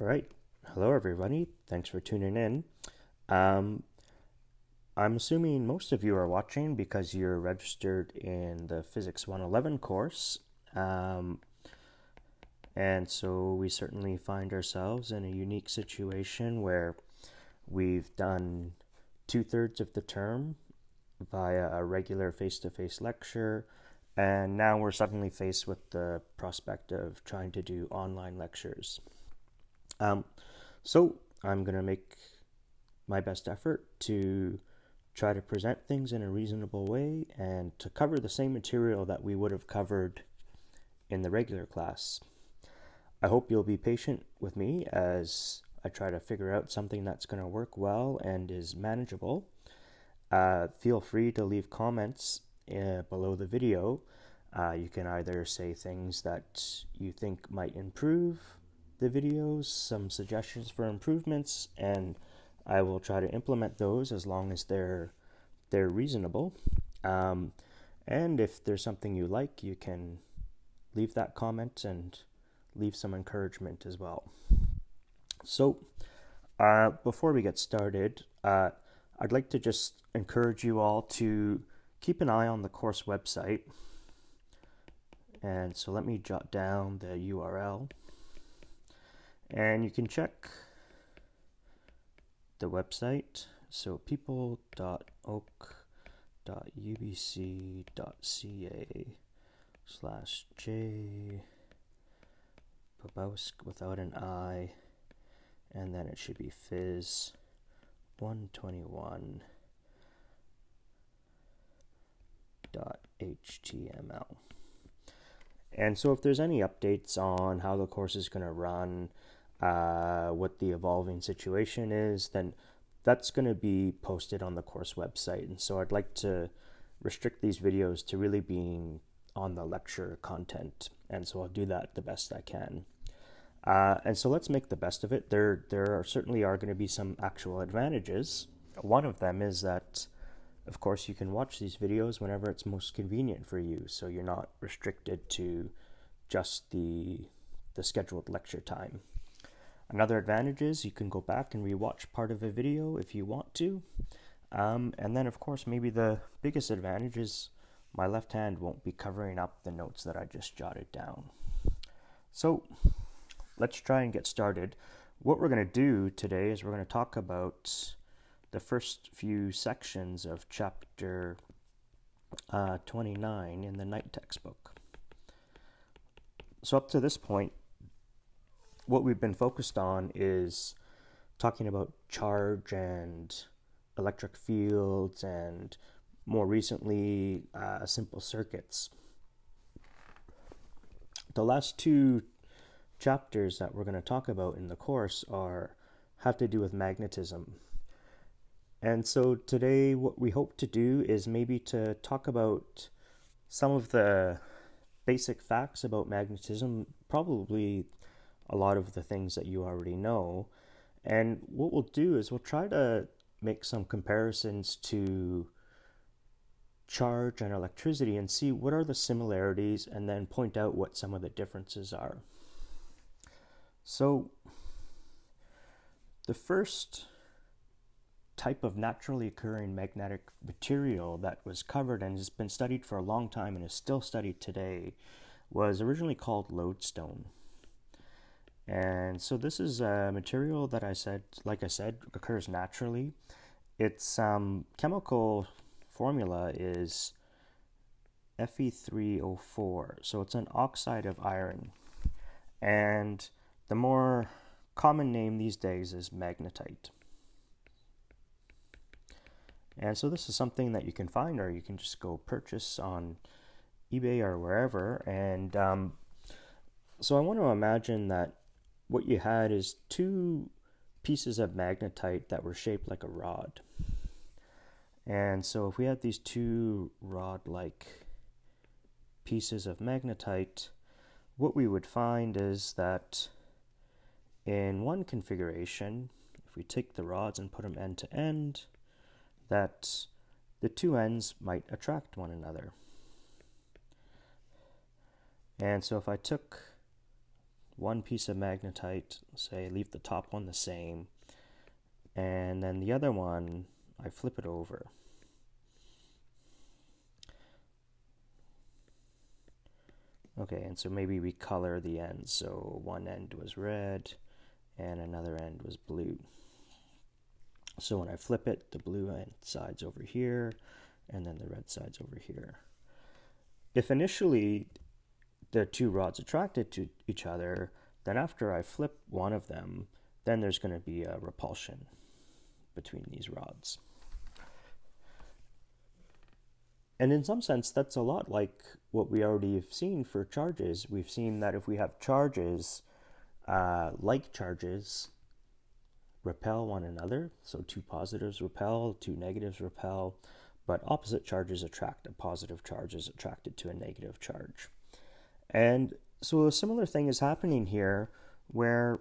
All right. Hello, everybody. Thanks for tuning in. Um, I'm assuming most of you are watching because you're registered in the Physics 111 course. Um, and so we certainly find ourselves in a unique situation where we've done two thirds of the term via a regular face to face lecture. And now we're suddenly faced with the prospect of trying to do online lectures. Um, so I'm going to make my best effort to try to present things in a reasonable way and to cover the same material that we would have covered in the regular class. I hope you'll be patient with me as I try to figure out something that's going to work well and is manageable. Uh, feel free to leave comments uh, below the video. Uh, you can either say things that you think might improve the videos, some suggestions for improvements, and I will try to implement those as long as they're they're reasonable. Um, and if there's something you like, you can leave that comment and leave some encouragement as well. So, uh, before we get started, uh, I'd like to just encourage you all to keep an eye on the course website. And so let me jot down the URL. And you can check the website. So people.ok.ubc.ca slash J Bobowsk without an I, and then it should be Phys 121 dot html. And so, if there's any updates on how the course is going to run, uh, what the evolving situation is, then that's going to be posted on the course website. And so, I'd like to restrict these videos to really being on the lecture content, and so I'll do that the best I can. Uh, and so let's make the best of it. There, there are, certainly are going to be some actual advantages. One of them is that, of course, you can watch these videos whenever it's most convenient for you, so you're not restricted to just the the scheduled lecture time. Another advantage is you can go back and rewatch part of a video if you want to. Um, and then, of course, maybe the biggest advantage is my left hand won't be covering up the notes that I just jotted down. So let's try and get started. What we're going to do today is we're going to talk about the first few sections of chapter uh, 29 in the Knight textbook. So, up to this point, what we've been focused on is talking about charge and electric fields and more recently uh, simple circuits. The last two chapters that we're going to talk about in the course are have to do with magnetism. And so today what we hope to do is maybe to talk about some of the basic facts about magnetism, probably a lot of the things that you already know. And what we'll do is we'll try to make some comparisons to charge and electricity and see what are the similarities and then point out what some of the differences are. So, the first type of naturally occurring magnetic material that was covered and has been studied for a long time and is still studied today was originally called lodestone. And so this is a material that I said, like I said, occurs naturally. Its um, chemical formula is Fe3O4. So it's an oxide of iron. And the more common name these days is magnetite. And so this is something that you can find or you can just go purchase on eBay or wherever. And um, so I want to imagine that what you had is two pieces of magnetite that were shaped like a rod. And so if we had these two rod-like pieces of magnetite, what we would find is that in one configuration, if we take the rods and put them end to end, that the two ends might attract one another. And so if I took one piece of magnetite, say leave the top one the same, and then the other one, I flip it over. Okay, and so maybe we color the ends. So one end was red and another end was blue. So when I flip it, the blue end side's over here and then the red side's over here. If initially the two rods attracted to each other, then after I flip one of them, then there's going to be a repulsion between these rods. And in some sense, that's a lot like what we already have seen for charges. We've seen that if we have charges, uh, like charges, repel one another. So two positives repel, two negatives repel, but opposite charges attract. A positive charge is attracted to a negative charge. And so a similar thing is happening here where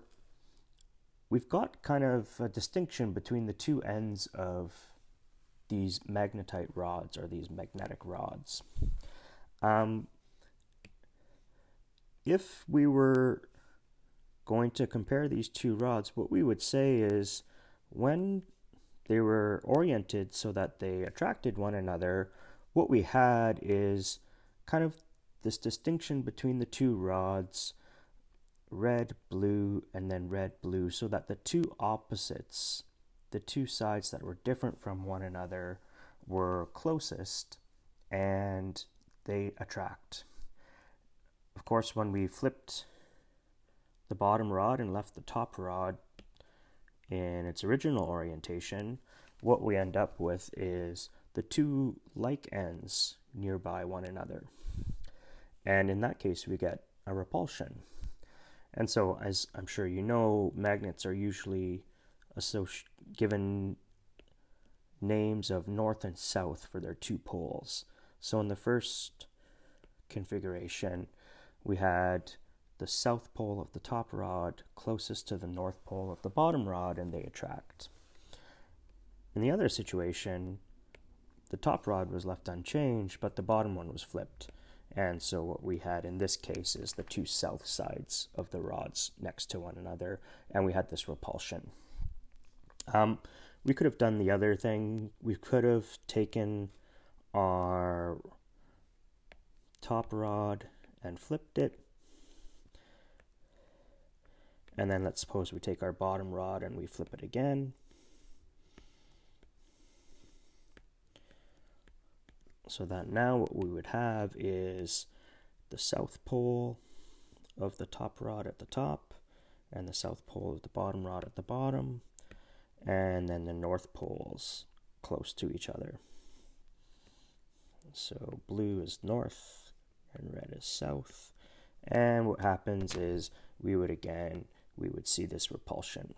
we've got kind of a distinction between the two ends of these magnetite rods or these magnetic rods. Um, if we were going to compare these two rods, what we would say is when they were oriented so that they attracted one another, what we had is kind of this distinction between the two rods red, blue, and then red, blue, so that the two opposites the two sides that were different from one another were closest and they attract. Of course, when we flipped the bottom rod and left the top rod in its original orientation, what we end up with is the two like ends nearby one another. And in that case, we get a repulsion. And so, as I'm sure you know, magnets are usually associ- given names of north and south for their two poles. So in the first configuration, we had the south pole of the top rod closest to the north pole of the bottom rod, and they attract. In the other situation, the top rod was left unchanged, but the bottom one was flipped. And so what we had in this case is the two south sides of the rods next to one another, and we had this repulsion. Um, we could have done the other thing. We could have taken our top rod and flipped it. And then let's suppose we take our bottom rod and we flip it again. So that now what we would have is the south pole of the top rod at the top and the south pole of the bottom rod at the bottom and then the north poles close to each other. So blue is north and red is south. And what happens is we would again, we would see this repulsion.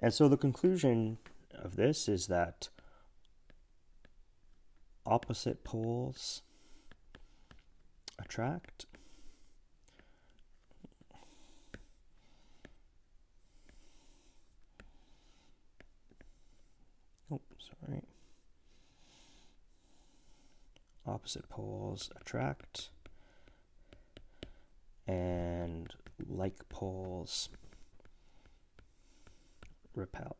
And so the conclusion of this is that opposite poles attract Oh, sorry. Opposite poles attract, and like poles repel.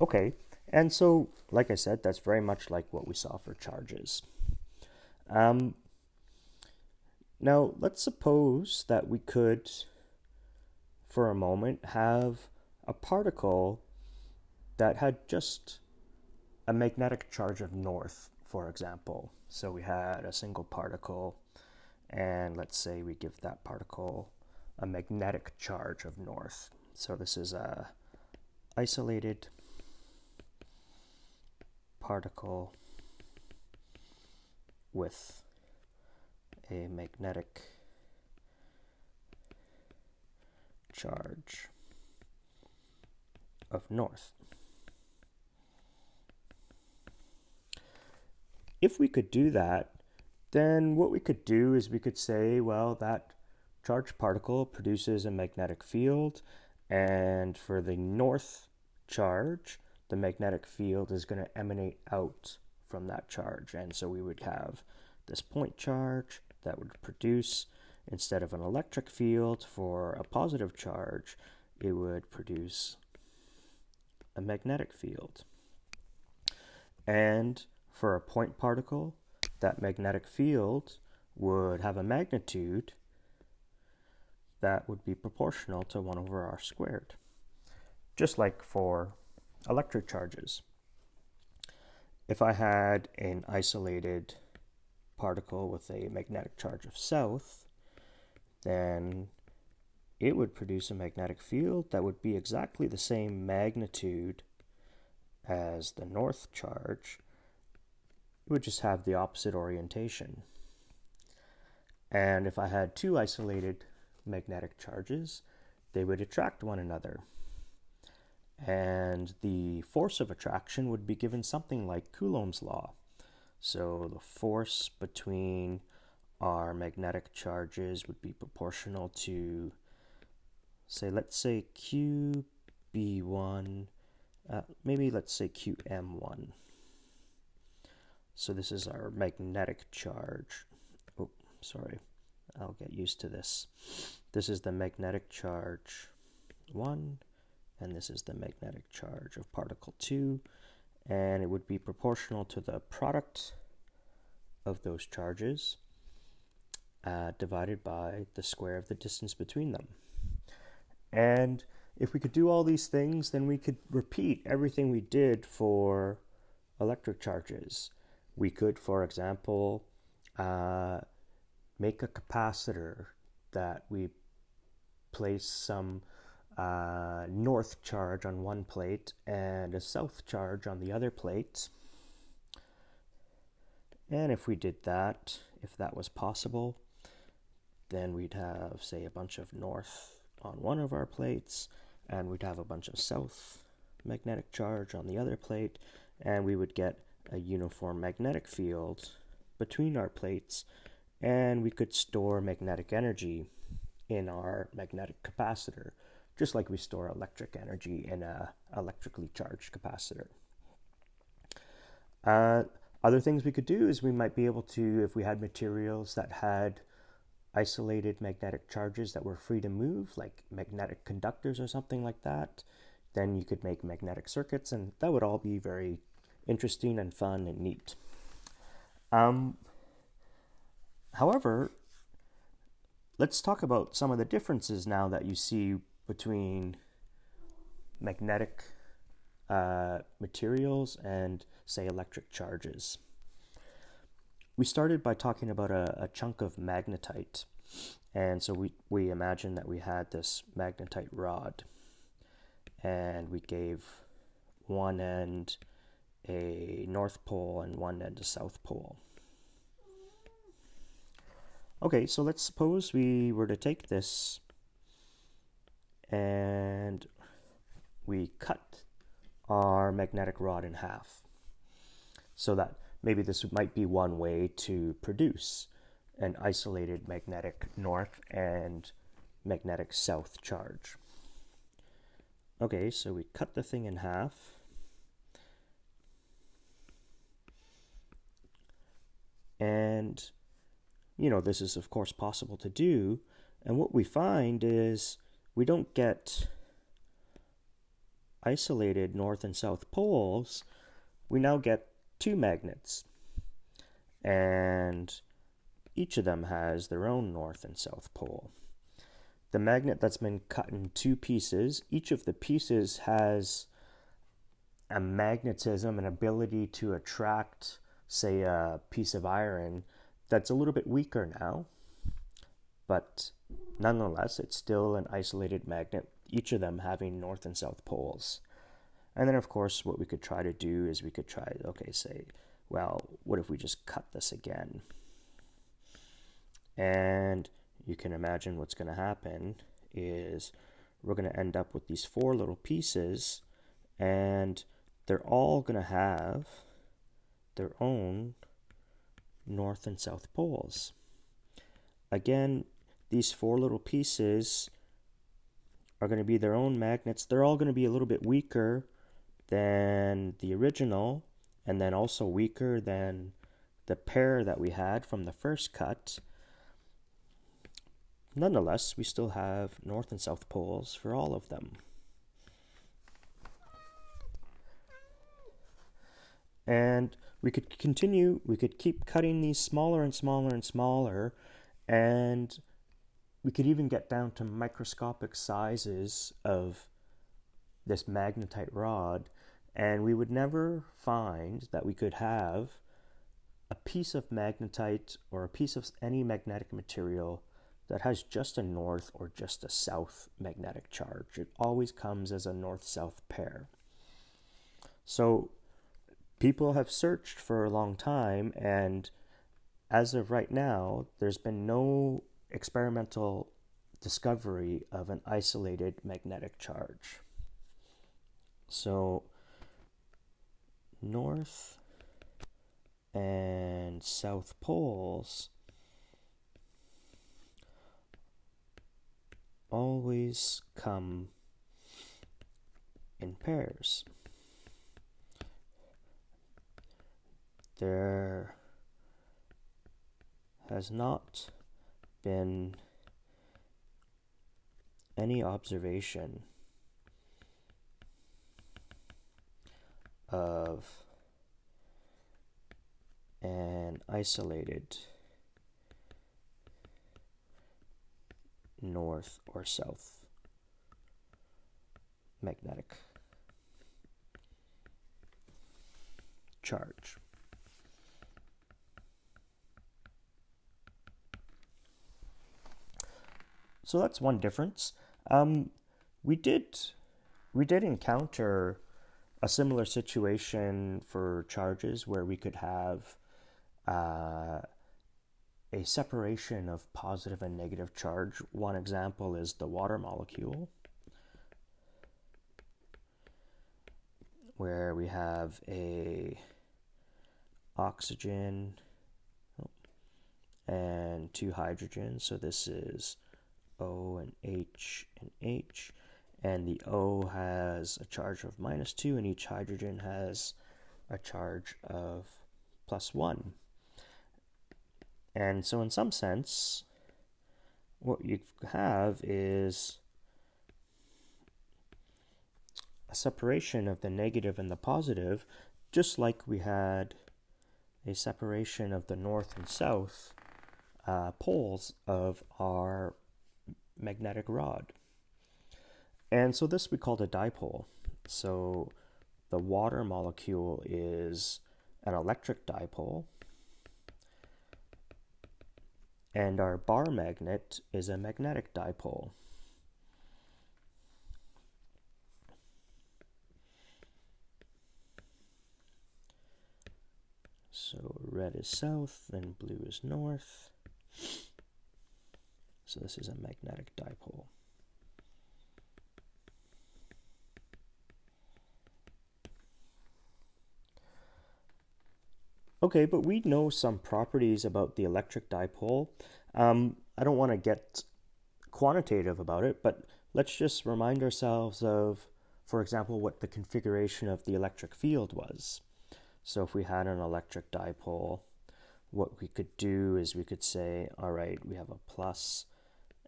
Okay, and so, like I said, that's very much like what we saw for charges. Um, now, let's suppose that we could for a moment have a particle that had just a magnetic charge of north, for example. So we had a single particle, and let's say we give that particle a magnetic charge of north. So this is a isolated particle with a magnetic charge of north. If we could do that, then what we could do is we could say, well, that charged particle produces a magnetic field, and for the north charge, the magnetic field is going to emanate out from that charge. And so we would have this point charge that would produce, instead of an electric field for a positive charge, it would produce a magnetic field. And for a point particle, that magnetic field would have a magnitude that would be proportional to 1 over r squared, just like for electric charges. If I had an isolated particle with a magnetic charge of south, then it would produce a magnetic field that would be exactly the same magnitude as the north charge. It would just have the opposite orientation. And if I had two isolated magnetic charges, they would attract one another. And the force of attraction would be given something like Coulomb's law. So the force between our magnetic charges would be proportional to, say, let's say QB1, uh, maybe let's say QM1. So this is our magnetic charge. Oh, sorry. I'll get used to this. This is the magnetic charge 1, and this is the magnetic charge of particle 2, and it would be proportional to the product of those charges uh, divided by the square of the distance between them. And if we could do all these things, then we could repeat everything we did for electric charges. We could, for example, uh, make a capacitor that we place some uh, north charge on one plate and a south charge on the other plate. And if we did that, if that was possible, then we'd have, say, a bunch of north on one of our plates, and we'd have a bunch of south magnetic charge on the other plate, and we would get a uniform magnetic field between our plates and we could store magnetic energy in our magnetic capacitor, just like we store electric energy in a electrically charged capacitor. Uh, other things we could do is we might be able to, if we had materials that had isolated magnetic charges that were free to move, like magnetic conductors or something like that, then you could make magnetic circuits, and that would all be very interesting and fun and neat. Um, However, let's talk about some of the differences now that you see between magnetic uh, materials and, say, electric charges. We started by talking about a, a chunk of magnetite. And so we, we imagined that we had this magnetite rod, and we gave one end a north pole and one end a south pole. Okay, so let's suppose we were to take this and we cut our magnetic rod in half so that maybe this might be one way to produce an isolated magnetic north and magnetic south charge. Okay, so we cut the thing in half. And you know, this is of course possible to do. And what we find is we don't get isolated north and south poles. We now get two magnets. And each of them has their own north and south pole. The magnet that's been cut in two pieces, each of the pieces has a magnetism, an ability to attract, say, a piece of iron that's a little bit weaker now, but nonetheless, it's still an isolated magnet, each of them having north and south poles. And then, of course, what we could try to do is we could try, okay, say, well, what if we just cut this again? And you can imagine what's going to happen is we're going to end up with these four little pieces, and they're all going to have their own north and south poles. Again, these four little pieces are going to be their own magnets. They're all going to be a little bit weaker, than the original, and then also weaker than the pair that we had from the first cut. Nonetheless, we still have north and south poles for all of them. And we could continue, we could keep cutting these smaller and smaller and smaller, and we could even get down to microscopic sizes of this magnetite rod, and we would never find that we could have a piece of magnetite or a piece of any magnetic material that has just a north or just a south magnetic charge. It always comes as a north south pair. So people have searched for a long time, and as of right now, there's been no experimental discovery of an isolated magnetic charge. So, north and south poles always come in pairs. There has not been any observation of an isolated north or south magnetic charge. So that's one difference. Um, we did we did encounter a similar situation for charges where we could have uh, a separation of positive and negative charge. One example is the water molecule, where we have a oxygen and two hydrogens. So this is O and H and H. And the O has a charge of minus 2, and each hydrogen has a charge of plus 1. And so, in some sense, what you have is a separation of the negative and the positive, just like we had a separation of the north and south uh, poles of our magnetic rod. And so this we called a dipole. So the water molecule is an electric dipole, and our bar magnet is a magnetic dipole. So red is south, and blue is north. So this is a magnetic dipole. Okay, but we know some properties about the electric dipole. Um, I don't want to get quantitative about it, but let's just remind ourselves of, for example, what the configuration of the electric field was. So if we had an electric dipole, what we could do is we could say, all right, we have a plus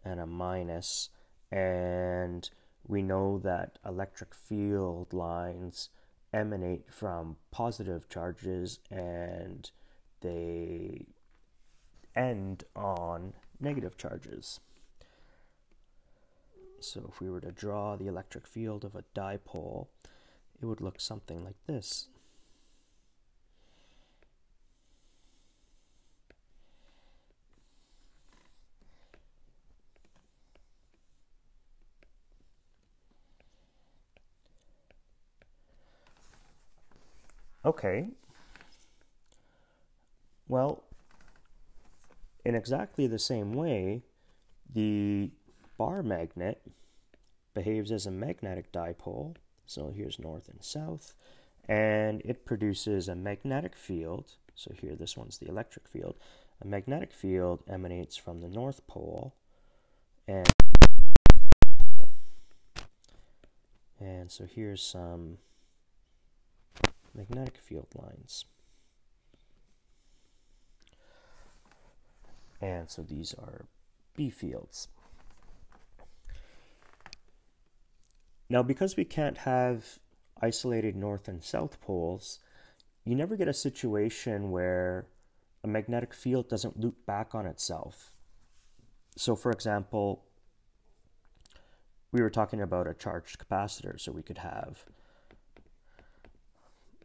and a minus, and we know that electric field lines emanate from positive charges and they end on negative charges. So if we were to draw the electric field of a dipole, it would look something like this. Okay. Well, in exactly the same way, the bar magnet behaves as a magnetic dipole. So here's north and south. And it produces a magnetic field. So here, this one's the electric field. A magnetic field emanates from the north pole and and so here's some magnetic field lines. And so these are B fields. Now, because we can't have isolated north and south poles, you never get a situation where a magnetic field doesn't loop back on itself. So, for example, we were talking about a charged capacitor, so we could have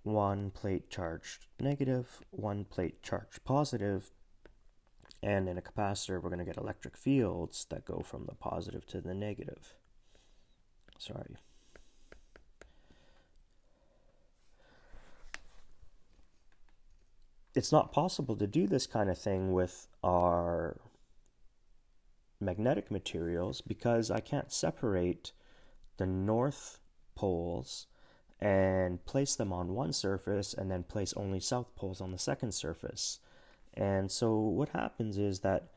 one plate charged negative, one plate charged positive, and in a capacitor, we're going to get electric fields that go from the positive to the negative. Sorry. It's not possible to do this kind of thing with our magnetic materials because I can't separate the north poles and place them on one surface and then place only south poles on the second surface. And so what happens is that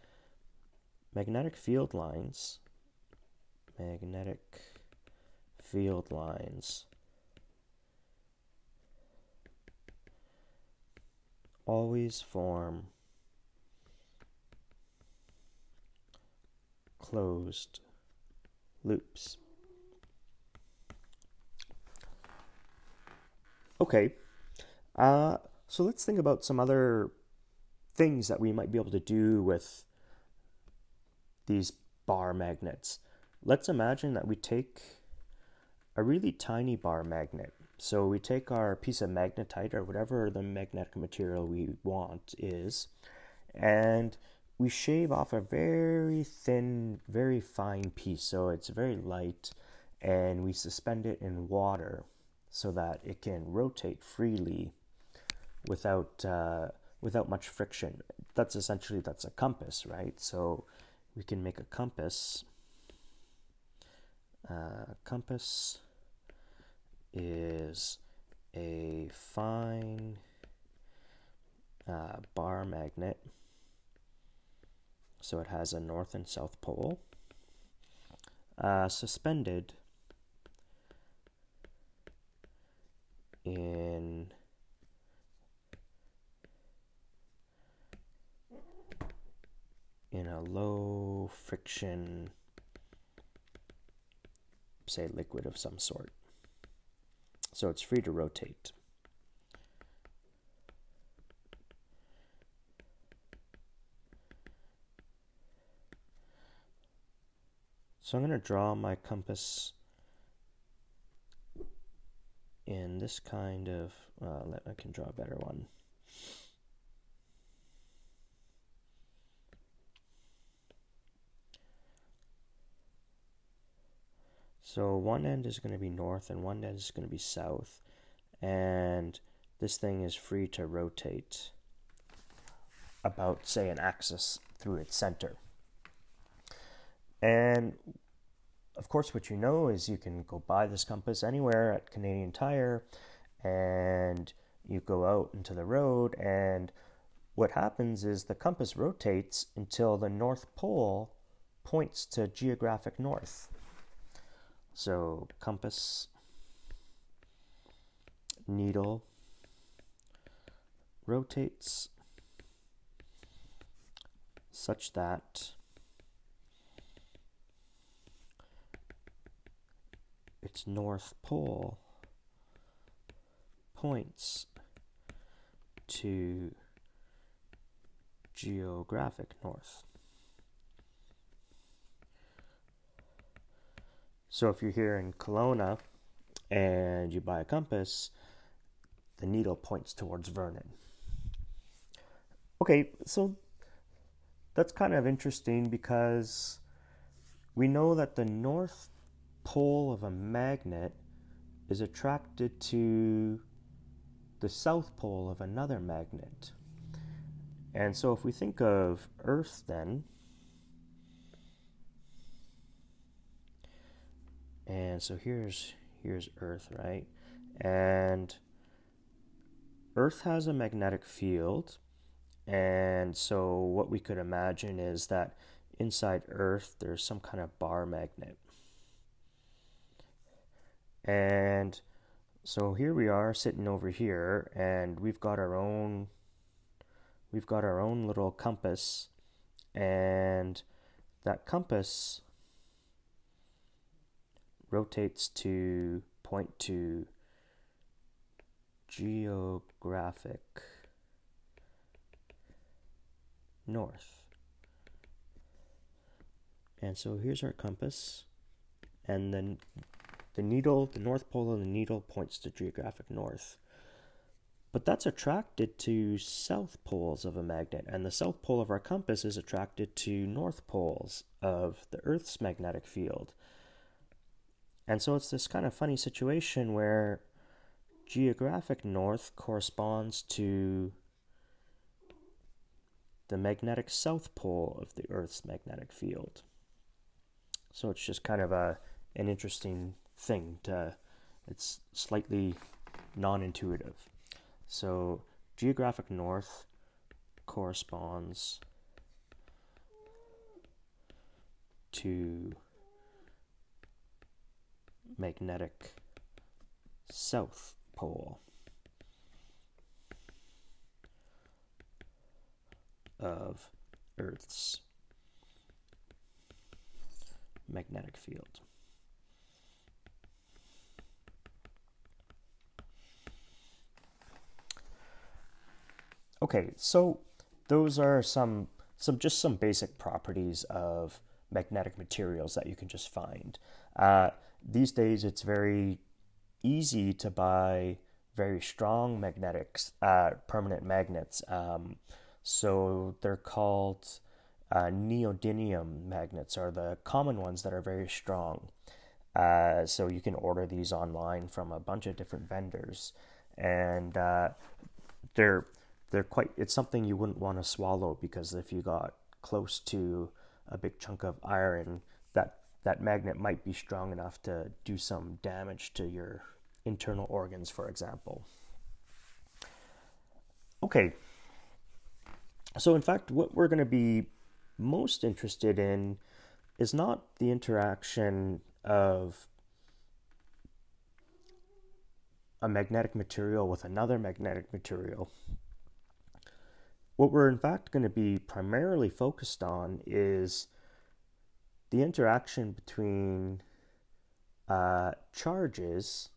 magnetic field lines magnetic field lines always form closed loops. Okay, uh, so let's think about some other things that we might be able to do with these bar magnets. Let's imagine that we take a really tiny bar magnet. So we take our piece of magnetite or whatever the magnetic material we want is, and we shave off a very thin, very fine piece. So it's very light, and we suspend it in water so that it can rotate freely without uh, without much friction. That's essentially that's a compass, right? So we can make a compass. Uh, compass is a fine uh, bar magnet. So it has a north and south pole. Uh, suspended in in a low friction say liquid of some sort. So it's free to rotate. So I'm going to draw my compass in this kind of, uh, I can draw a better one. So one end is going to be north and one end is going to be south. And this thing is free to rotate about, say, an axis through its center. And of course, what you know is you can go buy this compass anywhere at Canadian Tire and you go out into the road and what happens is the compass rotates until the north pole points to geographic north. So compass needle rotates such that its north pole points to geographic north. So if you're here in Kelowna and you buy a compass, the needle points towards Vernon. Okay, so that's kind of interesting because we know that the north pole of a magnet is attracted to the south pole of another magnet. And so if we think of Earth then, and so here's here's Earth, right? And Earth has a magnetic field, and so what we could imagine is that inside Earth there's some kind of bar magnet. And so here we are sitting over here and we've got our own we've got our own little compass and that compass rotates to point to geographic north. And so here's our compass, and then the needle, the north pole of the needle points to geographic north. But that's attracted to south poles of a magnet, and the south pole of our compass is attracted to north poles of the Earth's magnetic field. And so it's this kind of funny situation where geographic north corresponds to the magnetic south pole of the Earth's magnetic field. So it's just kind of a an interesting thing to it's slightly non-intuitive. So geographic north corresponds to magnetic south pole of Earth's magnetic field. Okay, so those are some some just some basic properties of magnetic materials that you can just find. Uh, these days, it's very easy to buy very strong magnetics, uh, permanent magnets. Um, so they're called uh, neodymium magnets, are the common ones that are very strong. Uh, so you can order these online from a bunch of different vendors, and uh, they're they're quite. It's something you wouldn't want to swallow because if you got close to a big chunk of iron, that that magnet might be strong enough to do some damage to your internal organs, for example. Okay, so in fact, what we're going to be most interested in is not the interaction of a magnetic material with another magnetic material. What we're in fact going to be primarily focused on is the interaction between uh, charges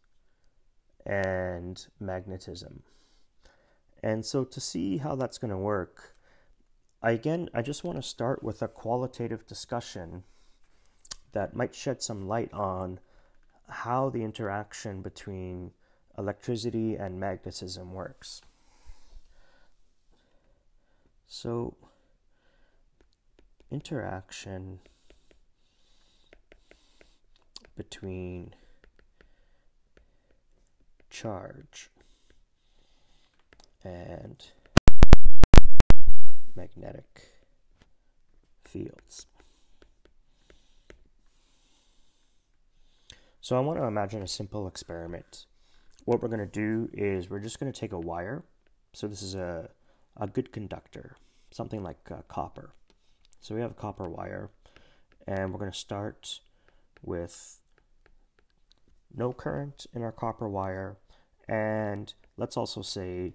and magnetism. And so to see how that's going to work, I, again, I just want to start with a qualitative discussion that might shed some light on how the interaction between electricity and magnetism works. So, interaction between charge and magnetic fields. So I want to imagine a simple experiment. What we're going to do is we're just going to take a wire. So this is a, a good conductor, something like uh, copper. So we have a copper wire, and we're going to start with no current in our copper wire, and let's also say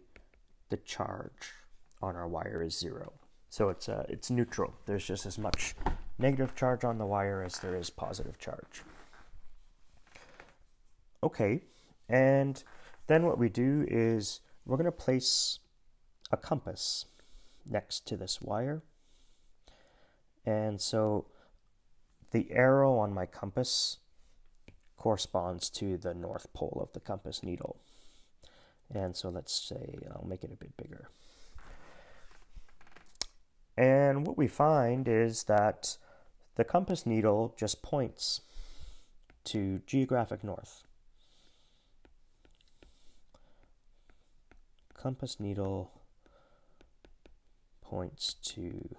the charge on our wire is zero. So it's uh, it's neutral. There's just as much negative charge on the wire as there is positive charge. Okay, and then what we do is we're going to place a compass next to this wire. And so the arrow on my compass corresponds to the north pole of the compass needle. And so let's say I'll make it a bit bigger. And what we find is that the compass needle just points to geographic north. Compass needle points to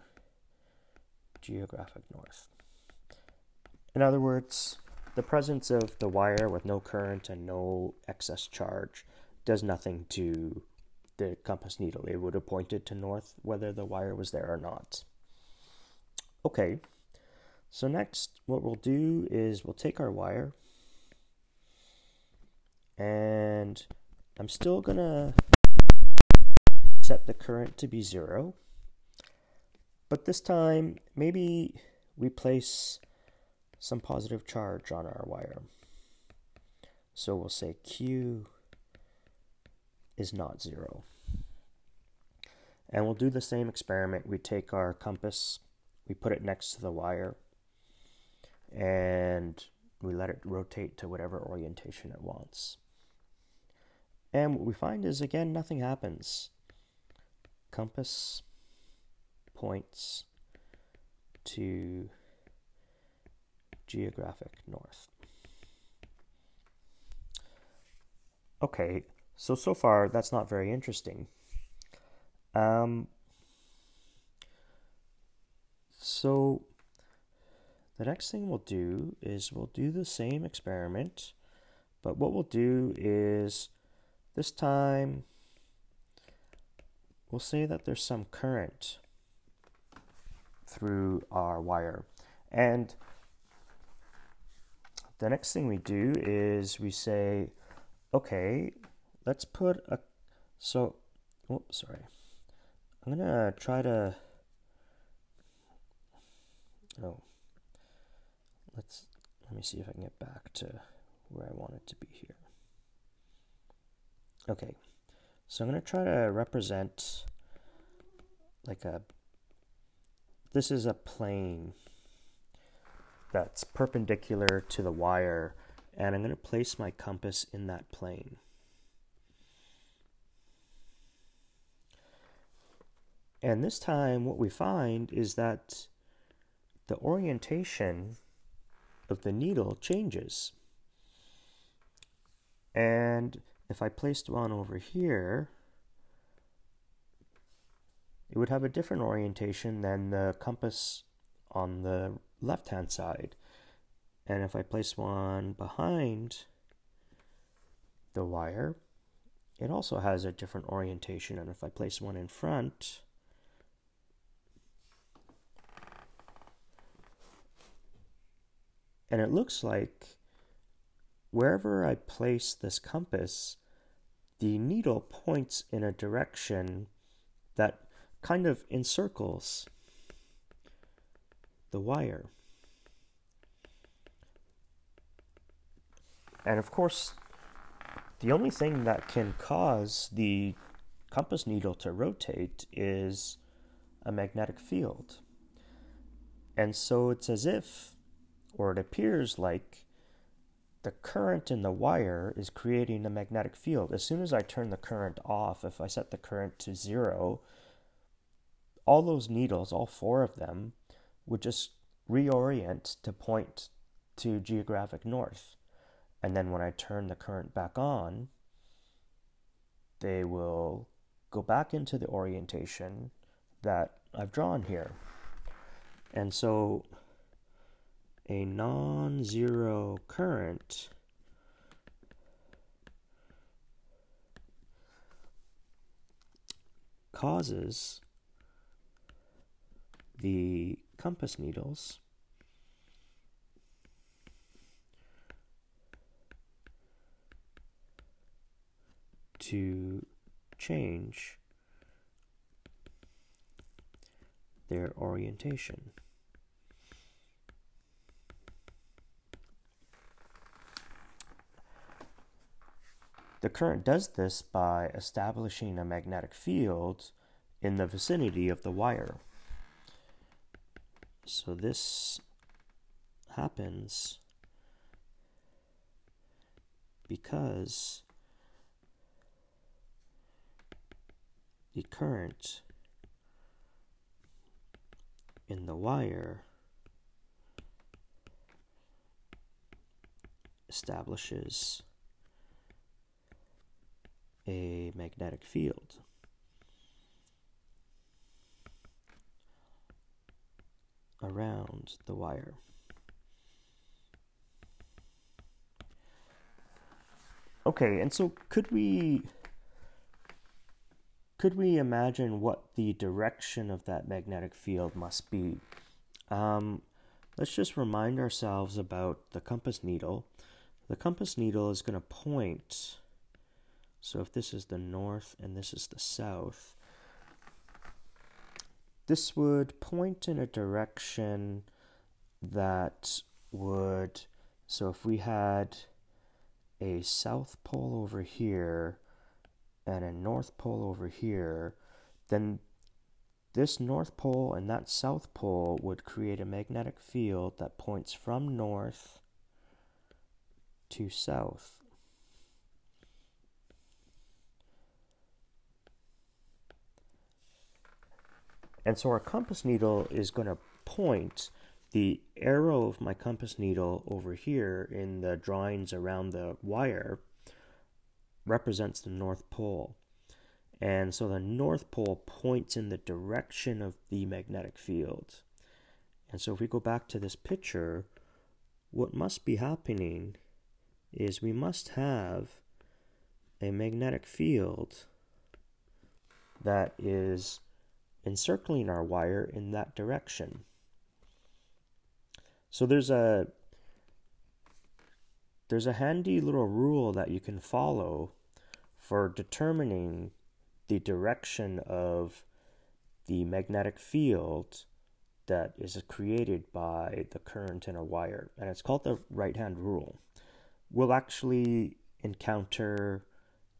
geographic north. In other words, the presence of the wire with no current and no excess charge does nothing to the compass needle. It would have pointed to north whether the wire was there or not. Okay, so next what we'll do is we'll take our wire And I'm still to set the current to be zero. But this time, maybe we place some positive charge on our wire. So we'll say Q is not zero. And we'll do the same experiment. We take our compass, we put it next to the wire, and we let it rotate to whatever orientation it wants. And what we find is, again, nothing happens. Compass points to geographic north. Okay, so so far that's not very interesting. Um, so the next thing we'll do is we'll do the same experiment, but what we'll do is this time we'll say that there's some current through our wire. And the next thing we do is we say, okay, let's put a, so, oops, sorry. I'm gonna try to, oh, let's, let me see if I can get back to where I want it to be here. Okay, so I'm gonna try to represent like a this is a plane that's perpendicular to the wire and I'm going to place my compass in that plane. And this time what we find is that the orientation of the needle changes. And if I placed one over here, it would have a different orientation than the compass on the left hand side. And if I place one behind the wire, it also has a different orientation. And if I place one in front, and it looks like wherever I place this compass, the needle points in a direction that kind of encircles the wire. And of course, the only thing that can cause the compass needle to rotate is a magnetic field. And so it's as if, or it appears like, the current in the wire is creating a magnetic field. As soon as I turn the current off, if I set the current to zero, all those needles, all four of them, would just reorient to point to geographic north. And then when I turn the current back on, they will go back into the orientation that I've drawn here. And so a non zero current causes the compass needles to change their orientation. The current does this by establishing a magnetic field in the vicinity of the wire. So this happens because the current in the wire establishes a magnetic field. Around the wire. Okay, and so could we could we imagine what the direction of that magnetic field must be? Um, let's just remind ourselves about the compass needle. The compass needle is going to point. So if this is the north and this is the south, this would point in a direction that would. So if we had a south pole over here and a north pole over here, then this north pole and that south pole would create a magnetic field that points from north to south. And so our compass needle is going to point the arrow of my compass needle over here in the drawings around the wire represents the North Pole. And so the North Pole points in the direction of the magnetic field. And so if we go back to this picture, what must be happening is we must have a magnetic field that is encircling our wire in that direction. So there's a there's a handy little rule that you can follow for determining the direction of the magnetic field that is created by the current in a wire, and it's called the right hand rule. We'll actually encounter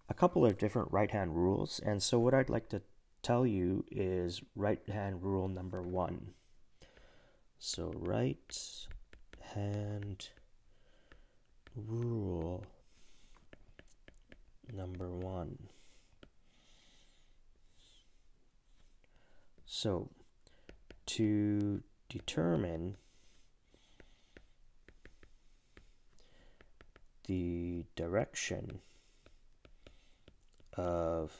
a couple of different right hand rules, and so what I'd like to tell you is right hand rule number one. So, right hand rule number one. So, to determine the direction of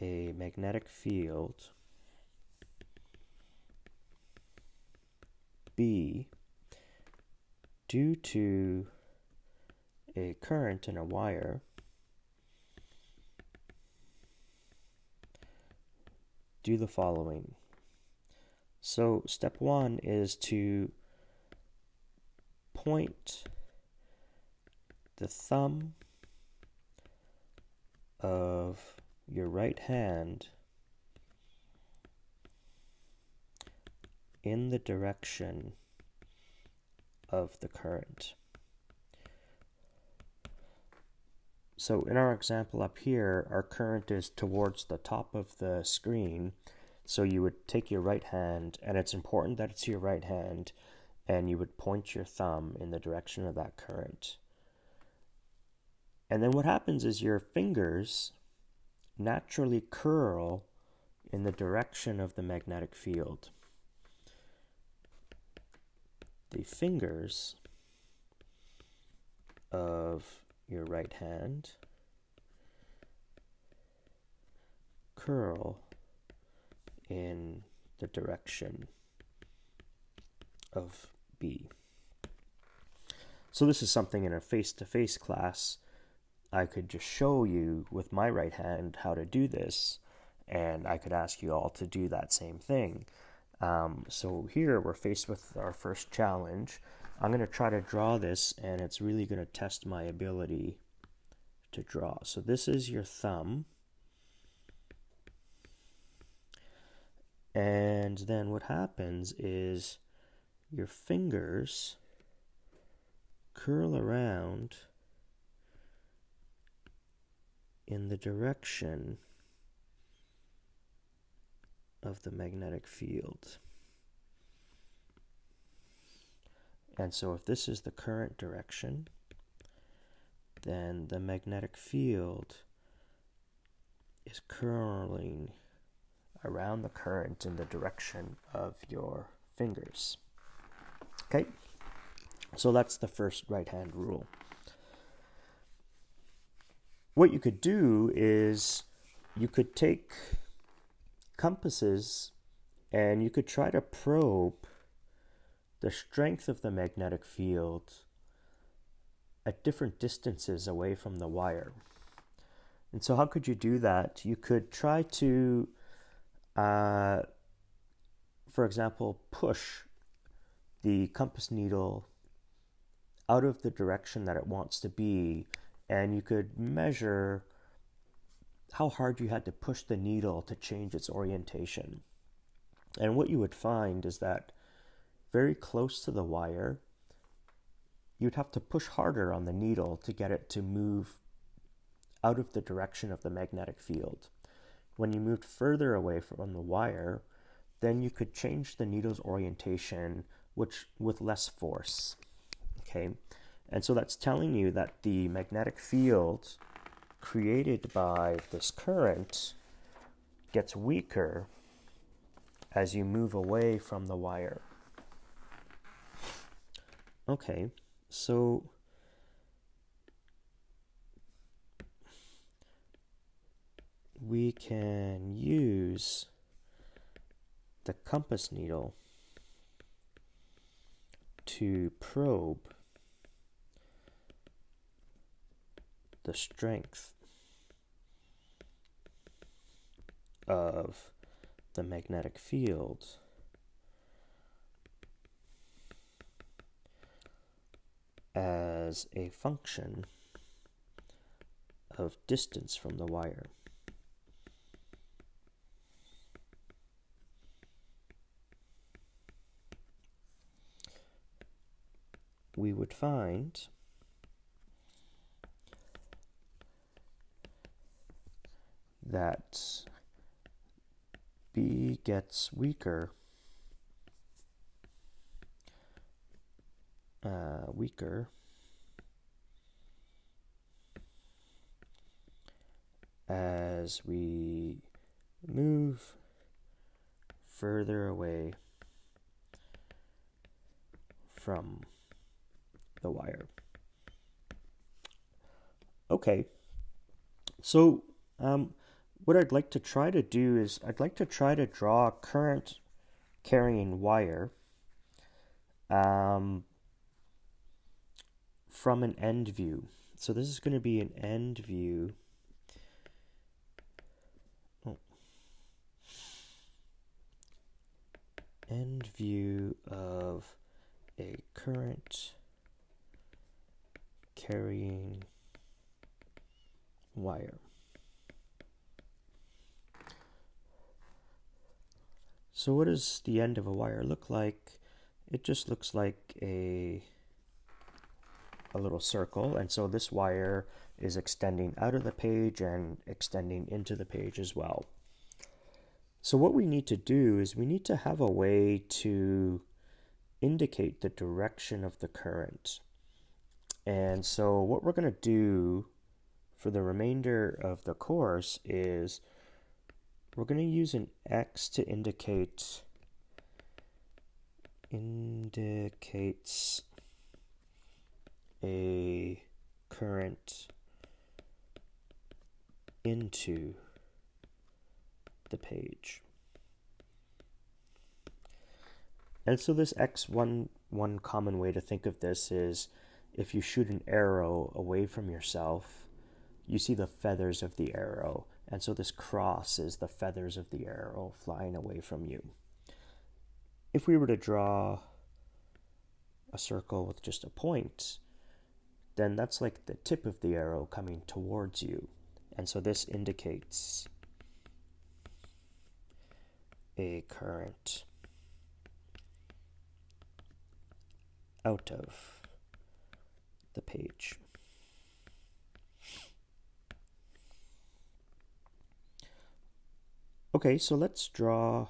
a magnetic field B due to a current in a wire do the following. So, step one is to point the thumb of your right hand in the direction of the current. So in our example up here, our current is towards the top of the screen. So you would take your right hand, and it's important that it's your right hand, and you would point your thumb in the direction of that current. And then what happens is your fingers naturally curl in the direction of the magnetic field. The fingers of your right hand curl in the direction of B. So this is something in a face-to-face class I could just show you with my right hand how to do this, and I could ask you all to do that same thing. Um, so here we're faced with our first challenge. I'm going to try to draw this, and it's really going to test my ability to draw. So this is your thumb. And then what happens is your fingers curl around in the direction of the magnetic field. And so if this is the current direction, then the magnetic field is curling around the current in the direction of your fingers. Okay, so that's the first right hand rule what you could do is you could take compasses and you could try to probe the strength of the magnetic field at different distances away from the wire. And so, how could you do that? You could try to, uh, for example, push the compass needle out of the direction that it wants to be, and you could measure how hard you had to push the needle to change its orientation. And what you would find is that very close to the wire, you'd have to push harder on the needle to get it to move out of the direction of the magnetic field. When you moved further away from the wire, then you could change the needle's orientation which with less force. Okay? And so that's telling you that the magnetic field created by this current gets weaker as you move away from the wire. Okay, so we can use the compass needle to probe the strength of the magnetic field as a function of distance from the wire. we would find that B gets weaker, uh, weaker as we move further away from the wire. Okay, so um, what I'd like to try to do is I'd like to try to draw a current carrying wire um, from an end view. So this is going to be an end view. Oh. End view of a current carrying wire. So what does the end of a wire look like? It just looks like a a little circle and so this wire is extending out of the page and extending into the page as well. So what we need to do is we need to have a way to indicate the direction of the current. And so, what we're going to do for the remainder of the course is we're going to use an X to indicate indicates a current into the page. And so this X one one common way to think of this is if you shoot an arrow away from yourself, you see the feathers of the arrow. And so this cross is the feathers of the arrow flying away from you. If we were to draw a circle with just a point, then that's like the tip of the arrow coming towards you. And so this indicates a current out of the page. Okay, so let's draw,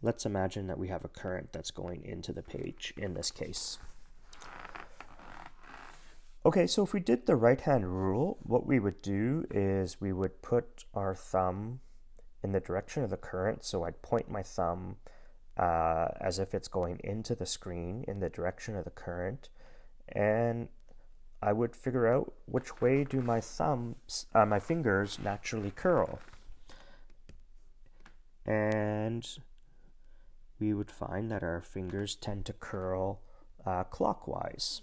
let's imagine that we have a current that's going into the page in this case. Okay, so if we did the right hand rule, what we would do is we would put our thumb in the direction of the current. So I'd point my thumb uh, as if it's going into the screen in the direction of the current and I would figure out which way do my thumbs, uh, my fingers naturally curl. And we would find that our fingers tend to curl uh, clockwise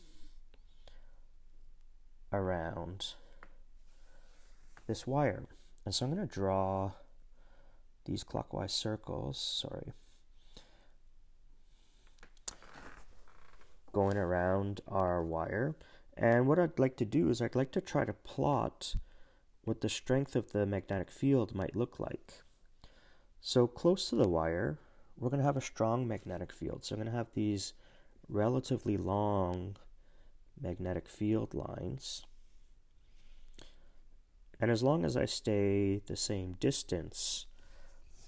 around this wire. And so I'm going to draw these clockwise circles. Sorry. going around our wire. And what I'd like to do is I'd like to try to plot what the strength of the magnetic field might look like. So close to the wire, we're going to have a strong magnetic field. So I'm going to have these relatively long magnetic field lines. And as long as I stay the same distance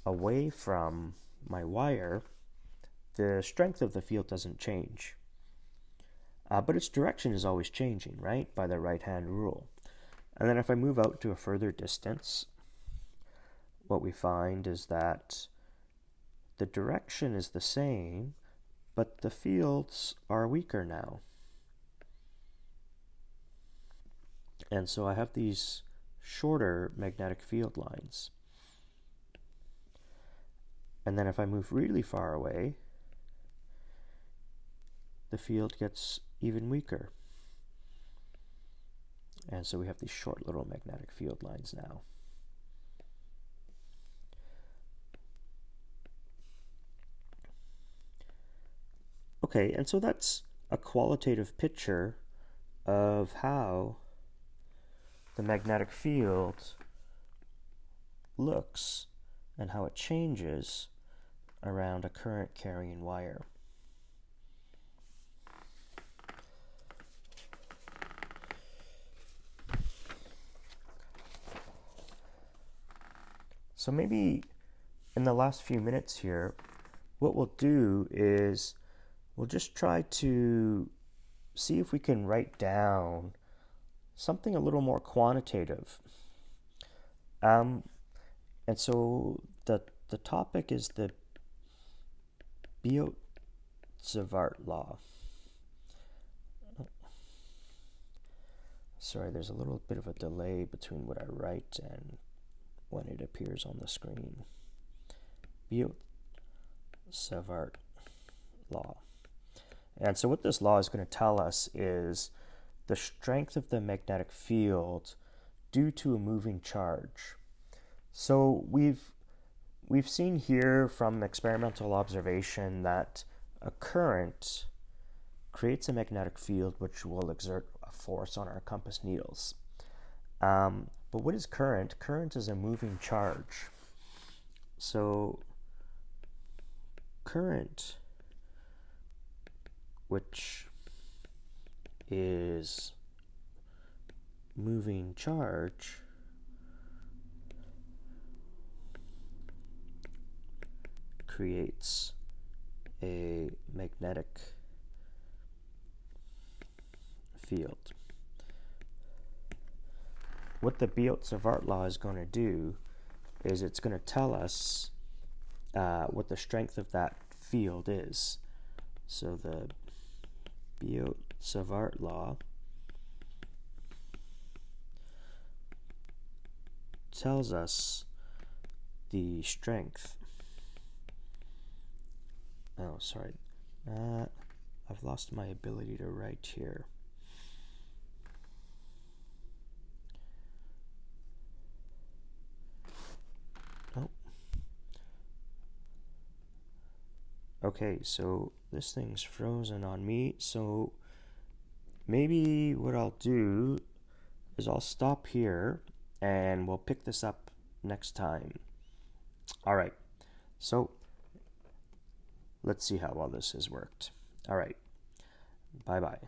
away from my wire, the strength of the field doesn't change. Uh, but its direction is always changing, right, by the right hand rule. And then if I move out to a further distance, what we find is that the direction is the same, but the fields are weaker now. And so I have these shorter magnetic field lines. And then if I move really far away, the field gets even weaker. And so we have these short little magnetic field lines now. Okay, and so that's a qualitative picture of how the magnetic field looks and how it changes around a current carrying wire. So maybe in the last few minutes here, what we'll do is we'll just try to see if we can write down something a little more quantitative. Um, and so the the topic is the Biot-Savart law. Sorry, there's a little bit of a delay between what I write and when it appears on the screen. Biot-Savart law. And so what this law is going to tell us is the strength of the magnetic field due to a moving charge. So we've we've seen here from experimental observation that a current creates a magnetic field which will exert a force on our compass needles. Um, but what is current? Current is a moving charge. So current, which is moving charge creates a magnetic field. What the Biot-Savart law is going to do is it's going to tell us uh, what the strength of that field is. So the Biot Savart law tells us the strength. Oh, sorry. Uh, I've lost my ability to write here. Nope. Okay, so this thing's frozen on me, so maybe what I'll do is I'll stop here and we'll pick this up next time. All right, so let's see how well this has worked. All right, bye bye.